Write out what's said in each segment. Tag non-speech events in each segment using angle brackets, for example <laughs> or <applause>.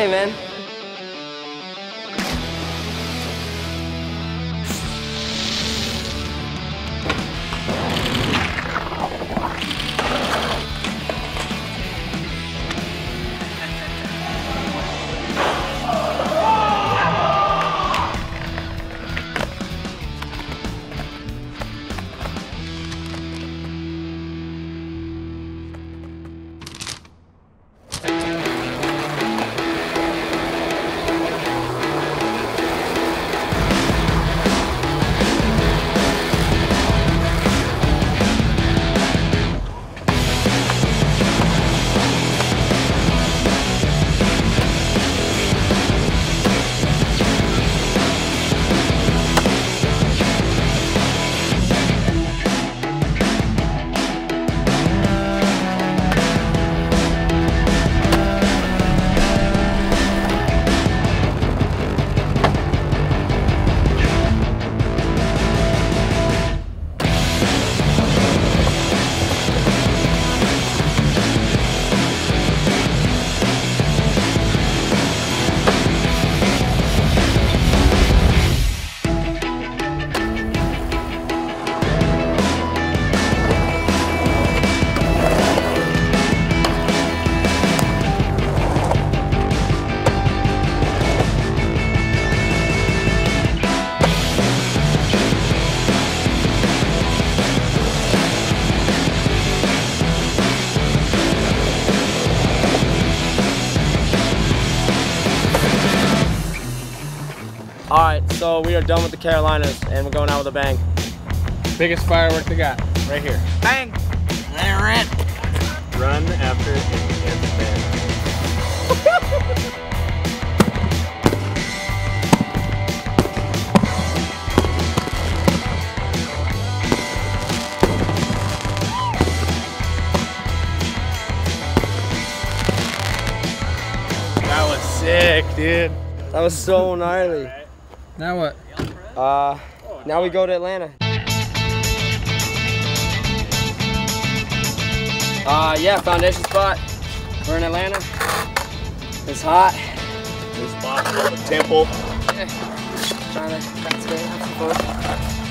Hey, man. All right, so we are done with the Carolinas and we're going out with a bang. Biggest firework they got, right here. Bang! There it. Run after it gets. That was sick, dude. That was so gnarly. Now what? Uh, now we go to Atlanta. Uh, yeah, foundation spot. We're in Atlanta. It's hot. This spot, the temple. Trying to practice it,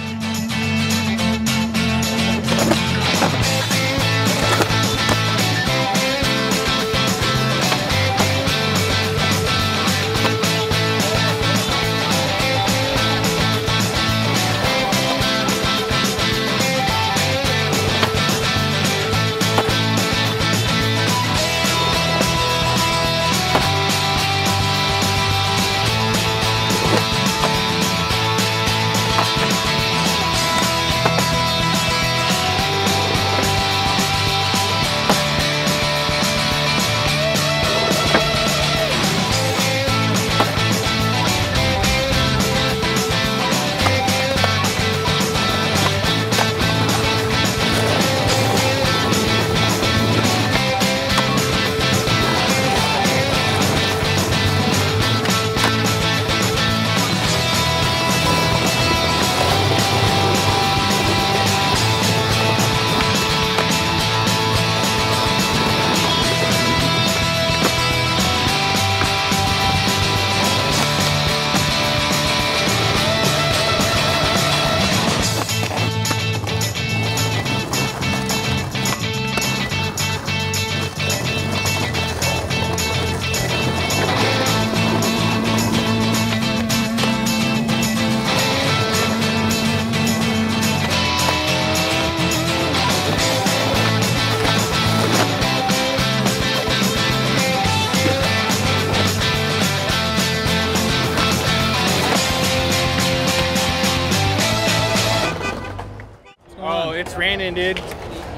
raining, dude.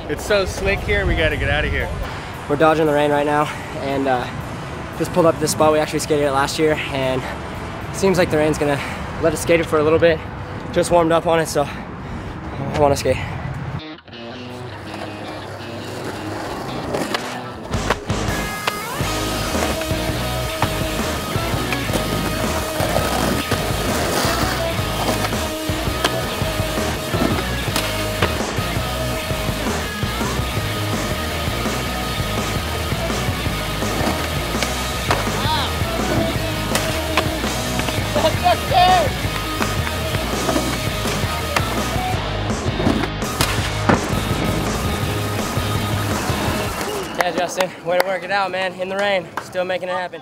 It's so slick here, we gotta get out of here. We're dodging the rain right now and uh, just pulled up this spot. We actually skated it last year and it seems like the rain's gonna let us skate it for a little bit. Just warmed up on it, so I wanna skate. Justin. Way to work it out, man. In the rain, still making it happen.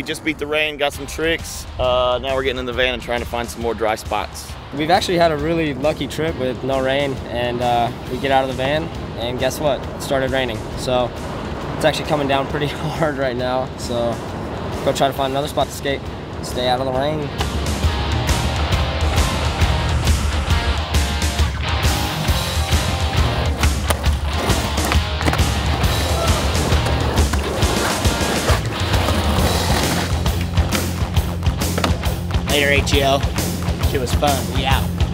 We just beat the rain, got some tricks. Uh, now we're getting in the van and trying to find some more dry spots. We've actually had a really lucky trip with no rain, and uh, we get out of the van, and guess what? It started raining. So it's actually coming down pretty <laughs> hard right now. So go try to find another spot to skate. Stay out of the rain. Later. It was fun. We out.